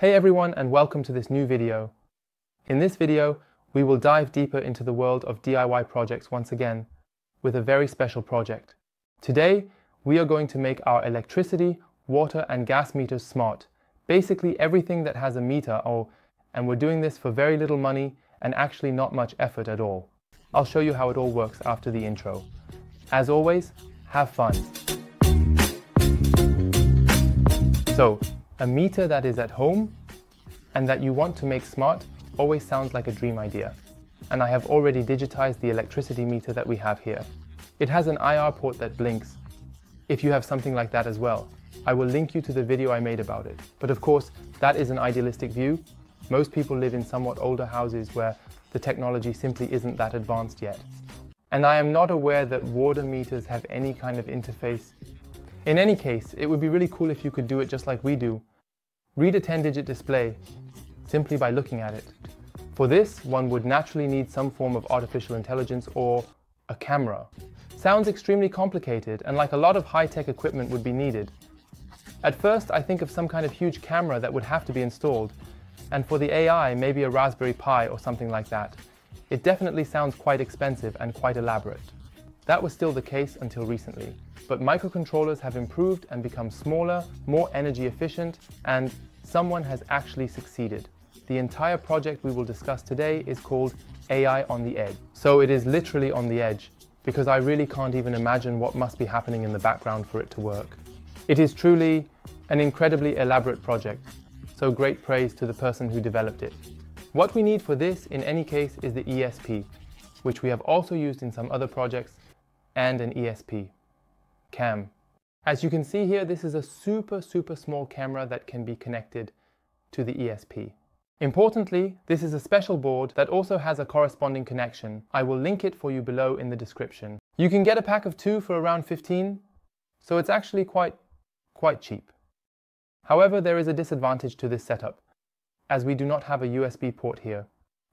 Hey everyone and welcome to this new video. In this video, we will dive deeper into the world of DIY projects once again with a very special project. Today, we are going to make our electricity, water and gas meters smart. Basically everything that has a meter or, and we're doing this for very little money and actually not much effort at all. I'll show you how it all works after the intro. As always, have fun. So, a meter that is at home and that you want to make smart always sounds like a dream idea. And I have already digitized the electricity meter that we have here. It has an IR port that blinks. If you have something like that as well, I will link you to the video I made about it. But of course, that is an idealistic view. Most people live in somewhat older houses where the technology simply isn't that advanced yet. And I am not aware that water meters have any kind of interface. In any case, it would be really cool if you could do it just like we do. Read a 10-digit display simply by looking at it. For this, one would naturally need some form of artificial intelligence or a camera. Sounds extremely complicated and like a lot of high-tech equipment would be needed. At first, I think of some kind of huge camera that would have to be installed, and for the AI, maybe a Raspberry Pi or something like that. It definitely sounds quite expensive and quite elaborate. That was still the case until recently. But microcontrollers have improved and become smaller, more energy efficient, and someone has actually succeeded. The entire project we will discuss today is called AI on the Edge. So it is literally on the edge, because I really can't even imagine what must be happening in the background for it to work. It is truly an incredibly elaborate project, so great praise to the person who developed it. What we need for this, in any case, is the ESP, which we have also used in some other projects, and an ESP, CAM. As you can see here, this is a super, super small camera that can be connected to the ESP. Importantly, this is a special board that also has a corresponding connection. I will link it for you below in the description. You can get a pack of two for around 15, so it's actually quite, quite cheap. However, there is a disadvantage to this setup, as we do not have a USB port here.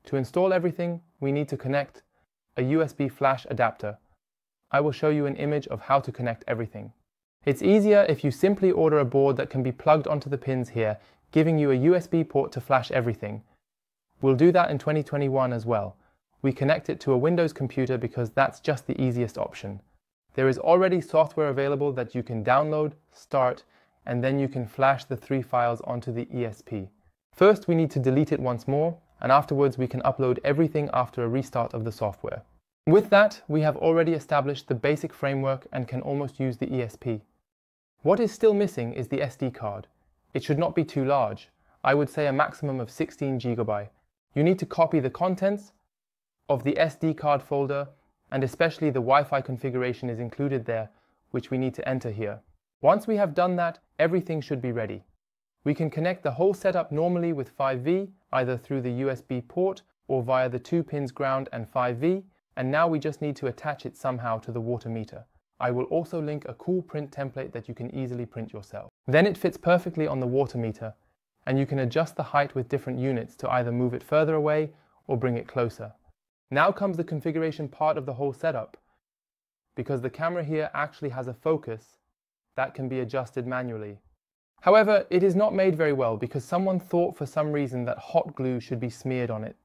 To install everything, we need to connect a USB flash adapter. I will show you an image of how to connect everything. It's easier if you simply order a board that can be plugged onto the pins here giving you a USB port to flash everything. We'll do that in 2021 as well. We connect it to a Windows computer because that's just the easiest option. There is already software available that you can download, start, and then you can flash the three files onto the ESP. First, we need to delete it once more, and afterwards we can upload everything after a restart of the software. With that, we have already established the basic framework and can almost use the ESP. What is still missing is the SD card. It should not be too large. I would say a maximum of 16 GB. You need to copy the contents of the SD card folder and especially the Wi-Fi configuration is included there, which we need to enter here. Once we have done that, everything should be ready. We can connect the whole setup normally with 5V, either through the USB port or via the two pins ground and 5V, and now we just need to attach it somehow to the water meter. I will also link a cool print template that you can easily print yourself. Then it fits perfectly on the water meter, and you can adjust the height with different units to either move it further away or bring it closer. Now comes the configuration part of the whole setup, because the camera here actually has a focus that can be adjusted manually. However, it is not made very well because someone thought for some reason that hot glue should be smeared on it.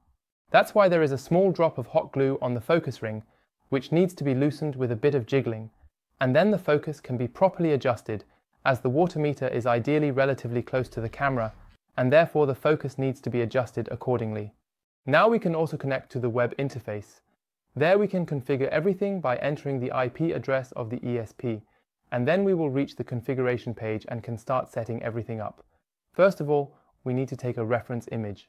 That's why there is a small drop of hot glue on the focus ring, which needs to be loosened with a bit of jiggling and then the focus can be properly adjusted as the water meter is ideally relatively close to the camera and therefore the focus needs to be adjusted accordingly. Now we can also connect to the web interface. There we can configure everything by entering the IP address of the ESP and then we will reach the configuration page and can start setting everything up. First of all, we need to take a reference image.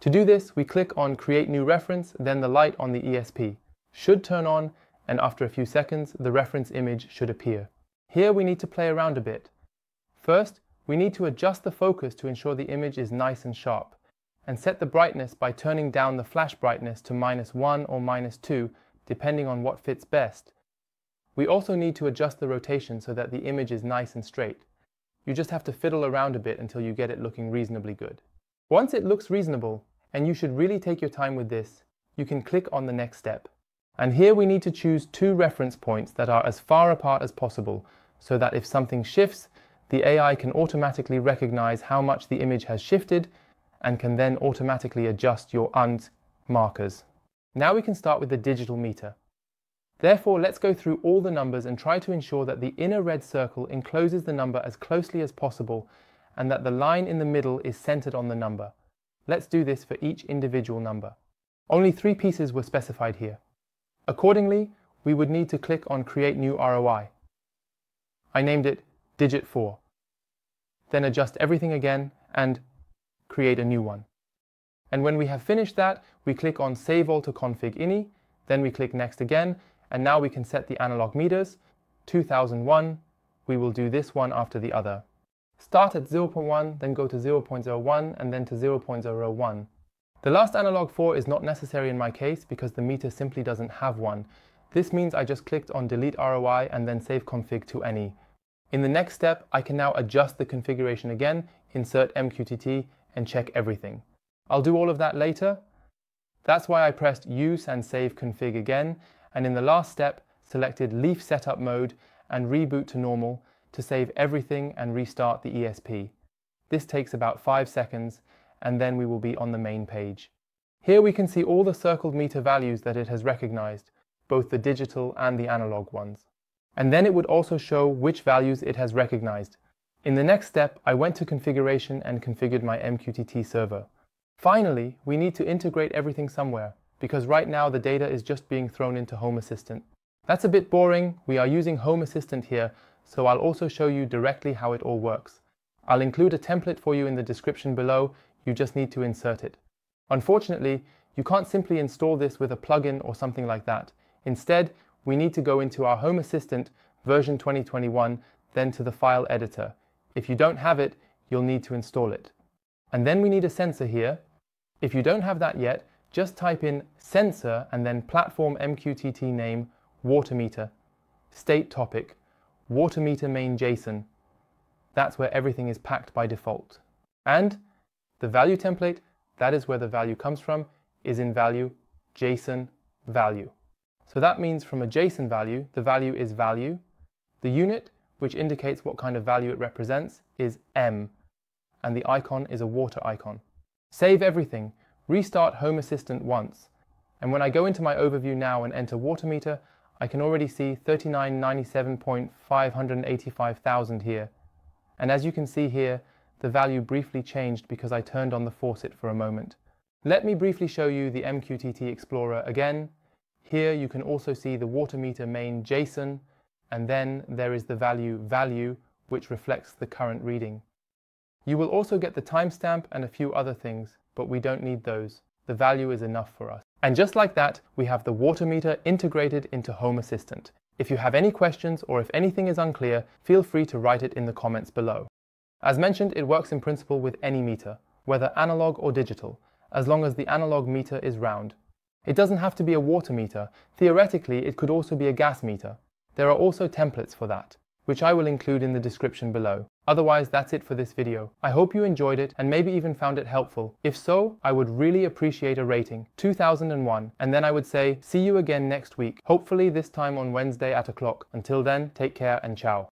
To do this, we click on Create New Reference, then the light on the ESP should turn on and after a few seconds the reference image should appear. Here we need to play around a bit. First, we need to adjust the focus to ensure the image is nice and sharp, and set the brightness by turning down the flash brightness to minus 1 or minus 2, depending on what fits best. We also need to adjust the rotation so that the image is nice and straight. You just have to fiddle around a bit until you get it looking reasonably good. Once it looks reasonable, and you should really take your time with this, you can click on the next step. And here we need to choose two reference points that are as far apart as possible so that if something shifts, the AI can automatically recognize how much the image has shifted and can then automatically adjust your UNT markers. Now we can start with the digital meter. Therefore, let's go through all the numbers and try to ensure that the inner red circle encloses the number as closely as possible and that the line in the middle is centered on the number. Let's do this for each individual number. Only three pieces were specified here. Accordingly, we would need to click on Create New ROI. I named it Digit 4. Then adjust everything again and create a new one. And when we have finished that, we click on Save All to Config INI, then we click Next again, and now we can set the analog meters. 2001, we will do this one after the other. Start at 0.1, then go to 0.01, and then to 0.01. The last analog 4 is not necessary in my case because the meter simply doesn't have one. This means I just clicked on delete ROI and then save config to INI. In the next step, I can now adjust the configuration again, insert MQTT, and check everything. I'll do all of that later. That's why I pressed use and save config again, and in the last step, selected leaf setup mode and reboot to normal to save everything and restart the ESP. This takes about 5 seconds and then we will be on the main page. Here we can see all the circled meter values that it has recognized, both the digital and the analog ones. And then it would also show which values it has recognized. In the next step, I went to configuration and configured my MQTT server. Finally, we need to integrate everything somewhere, because right now the data is just being thrown into Home Assistant. That's a bit boring, we are using Home Assistant here, so I'll also show you directly how it all works. I'll include a template for you in the description below, you just need to insert it. Unfortunately, you can't simply install this with a plugin or something like that. Instead, we need to go into our Home Assistant version 2021, then to the file editor. If you don't have it, you'll need to install it. And then we need a sensor here. If you don't have that yet, just type in sensor and then platform MQTT name water meter, state topic, water meter main JSON. That's where everything is packed by default. And the value template, that is where the value comes from, is in value JSON value. So that means from a JSON value, the value is value. The unit, which indicates what kind of value it represents, is M, and the icon is a water icon. Save everything, restart Home Assistant once, and when I go into my overview now and enter water meter, I can already see 3997.585,000 here. And as you can see here, the value briefly changed because I turned on the faucet for a moment. Let me briefly show you the MQTT Explorer again. Here you can also see the water meter main JSON, and then there is the value value, which reflects the current reading. You will also get the timestamp and a few other things, but we don't need those. The value is enough for us. And just like that, we have the water meter integrated into Home Assistant. If you have any questions or if anything is unclear, feel free to write it in the comments below. As mentioned, it works in principle with any meter, whether analog or digital, as long as the analog meter is round. It doesn't have to be a water meter, theoretically it could also be a gas meter. There are also templates for that, which I will include in the description below. Otherwise, that's it for this video. I hope you enjoyed it and maybe even found it helpful. If so, I would really appreciate a rating, 2001, and then I would say, see you again next week, hopefully this time on Wednesday at o'clock. Until then, take care and ciao.